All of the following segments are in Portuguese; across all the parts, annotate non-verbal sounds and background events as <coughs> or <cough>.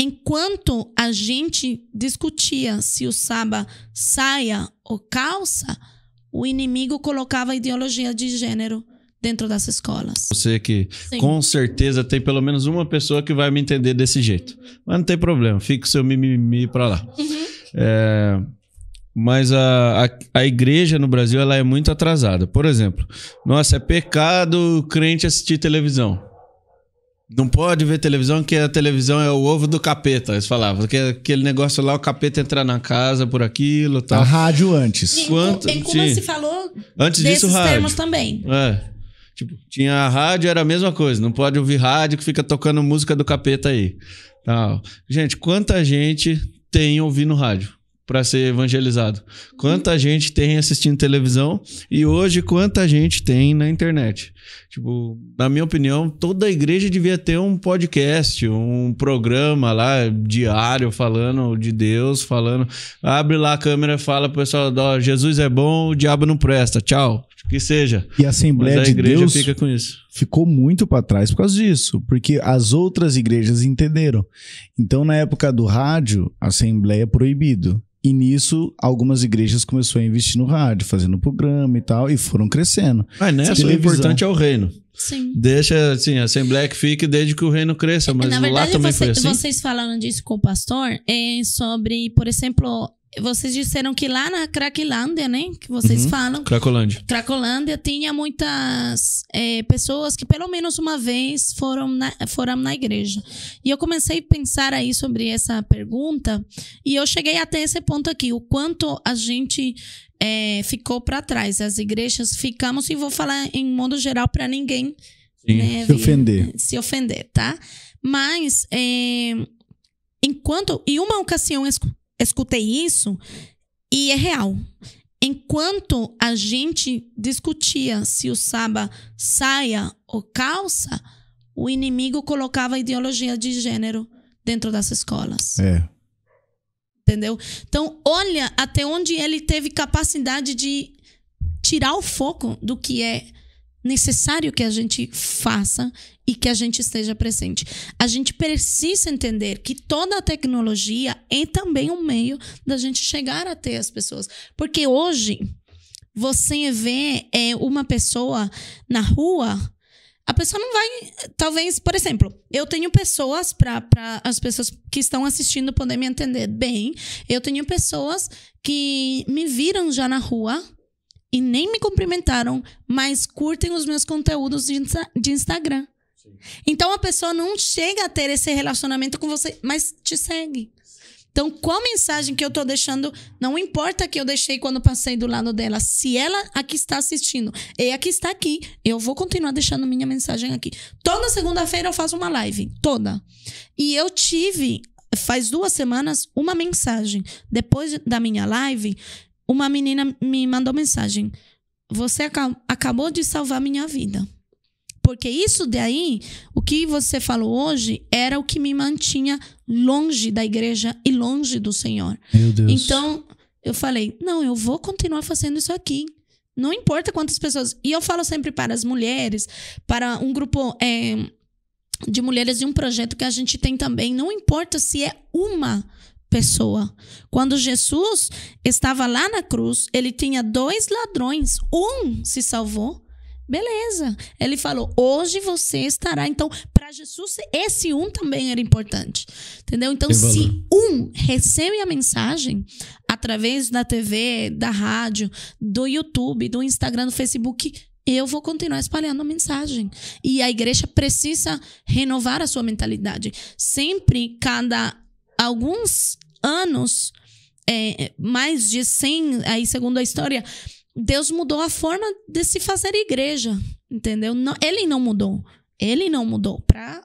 enquanto a gente discutia se usava saia ou calça, o inimigo colocava ideologia de gênero dentro das escolas. Você que Sim. com certeza tem pelo menos uma pessoa que vai me entender desse jeito. Mas não tem problema, fica o seu mimimi para lá. Uhum. É, mas a, a, a, igreja no Brasil ela é muito atrasada. Por exemplo, nossa, é pecado crente assistir televisão. Não pode ver televisão, que a televisão é o ovo do capeta. Eles falavam que aquele negócio lá, o capeta entrar na casa por aquilo tal. A rádio antes. E, Quanto, e como se falou antes desses disso, rádio. termos também. É. Tipo, tinha a rádio, era a mesma coisa. Não pode ouvir rádio que fica tocando música do capeta aí. Tal. Gente, quanta gente tem ouvindo rádio? Para ser evangelizado. Quanta gente tem assistindo televisão e hoje quanta gente tem na internet. Tipo, na minha opinião, toda igreja devia ter um podcast, um programa lá diário falando de Deus, falando, abre lá a câmera, fala pro pessoal, ó, Jesus é bom, o diabo não presta. Tchau. Que seja. E a Assembleia Mas a de Deus fica com isso. ficou muito para trás por causa disso, porque as outras igrejas entenderam. Então, na época do rádio, a Assembleia é proibido. E nisso, algumas igrejas começaram a investir no rádio, fazendo programa e tal, e foram crescendo. Mas nessa, o importante é o reino. Sim. Deixa, assim, a Assembleia que fique desde que o reino cresça, mas Na verdade, lá também você, foi assim. vocês falando disso com o pastor, é sobre, por exemplo, vocês disseram que lá na Cracolândia, né? Que vocês uhum. falam. Cracolândia. Cracolândia tinha muitas é, pessoas que pelo menos uma vez foram na, foram na igreja. E eu comecei a pensar aí sobre essa pergunta e eu cheguei até esse ponto aqui. O quanto a gente é, ficou para trás. As igrejas ficamos, e vou falar em modo geral para ninguém né, se ofender. Se ofender, tá? Mas é, enquanto. E uma ocasião escutei isso e é real. Enquanto a gente discutia se usava saia ou calça, o inimigo colocava ideologia de gênero dentro das escolas. É. Entendeu? Então, olha até onde ele teve capacidade de tirar o foco do que é necessário que a gente faça e que a gente esteja presente. A gente precisa entender que toda a tecnologia é também um meio da gente chegar até as pessoas. Porque hoje você vê é, uma pessoa na rua, a pessoa não vai. Talvez, por exemplo, eu tenho pessoas, para as pessoas que estão assistindo poderem me entender bem, eu tenho pessoas que me viram já na rua e nem me cumprimentaram, mas curtem os meus conteúdos de, de Instagram. Sim. Então a pessoa não chega a ter esse relacionamento com você, mas te segue. Então, qual mensagem que eu tô deixando, não importa que eu deixei quando passei do lado dela, se ela aqui está assistindo e aqui está aqui, eu vou continuar deixando minha mensagem aqui. Toda segunda-feira eu faço uma live, toda. E eu tive, faz duas semanas, uma mensagem. Depois da minha live, uma menina me mandou mensagem: Você ac acabou de salvar minha vida. Porque isso daí, o que você falou hoje, era o que me mantinha longe da igreja e longe do Senhor. Meu Deus. Então, eu falei: não, eu vou continuar fazendo isso aqui. Não importa quantas pessoas. E eu falo sempre para as mulheres, para um grupo é, de mulheres de um projeto que a gente tem também. Não importa se é uma pessoa. Quando Jesus estava lá na cruz, ele tinha dois ladrões, um se salvou. Beleza. Ele falou: "Hoje você estará". Então, para Jesus, esse um também era importante. Entendeu? Então, se um recebe a mensagem através da TV, da rádio, do YouTube, do Instagram, do Facebook, eu vou continuar espalhando a mensagem. E a igreja precisa renovar a sua mentalidade. Sempre, cada alguns anos, é, mais de 100, aí segundo a história, Deus mudou a forma de se fazer igreja, entendeu? Não, ele não mudou. Ele não mudou para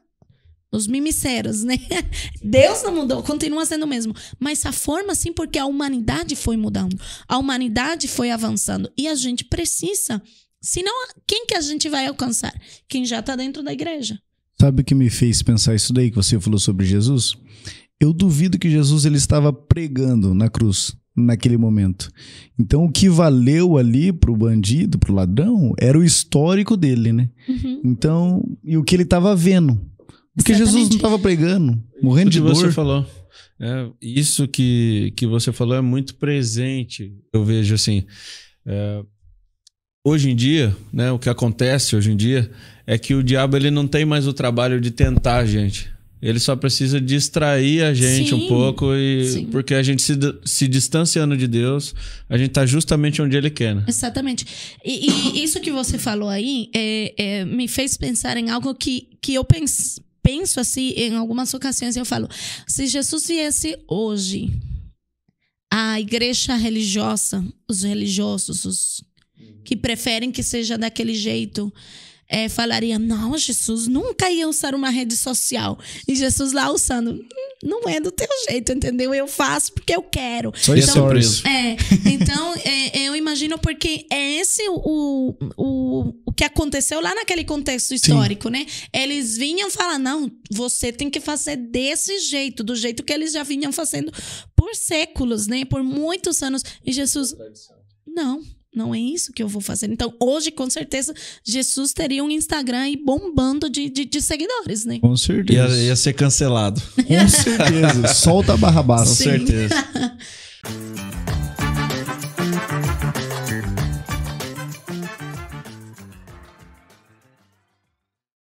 os mimiceros, né? <laughs> Deus não mudou, continua sendo o mesmo. Mas a forma, sim, porque a humanidade foi mudando. A humanidade foi avançando. E a gente precisa. Senão, quem que a gente vai alcançar? Quem já está dentro da igreja. Sabe o que me fez pensar isso daí que você falou sobre Jesus? Eu duvido que Jesus ele estava pregando na cruz naquele momento. Então o que valeu ali para o bandido, para o ladrão, era o histórico dele, né? Uhum. Então e o que ele estava vendo. Porque Jesus Exatamente. não estava pregando, morrendo de dor. você falou. É, isso que, que você falou é muito presente. Eu vejo assim. é, hoje em dia, né, o que acontece hoje em dia é que o diabo ele não tem mais o trabalho de tentar a gente. Ele só precisa distrair a gente Sim, um pouco e sim. porque a gente se, se distanciando de Deus, a gente tá justamente onde ele quer. Né? Exatamente. E, e <coughs> isso que você falou aí é, é, me fez pensar em algo que, que eu penso, penso assim, em algumas ocasiões eu falo, se Jesus viesse hoje, a igreja religiosa, os religiosos, os que preferem que seja daquele jeito, é, falaria, não, Jesus nunca ia usar uma rede social. E Jesus lá usando, "Hum, não é do teu jeito, entendeu? Eu faço porque eu quero. Só E é stories. surpresa. É, então <laughs> é, eu imagino porque é esse o, o, o que aconteceu lá naquele contexto histórico, né? Eles vinham falar, não, você tem que fazer desse jeito, do jeito que eles já vinham fazendo por séculos, né? Por muitos anos. E Jesus, não, não é isso que eu vou fazer. Então, hoje, com certeza, Jesus teria um Instagram aí bombando de, de, de seguidores, né? Com Ia, certeza. ia ser cancelado. Com certeza. <laughs> Solta a Com Barrabás. Sim. certeza. <laughs>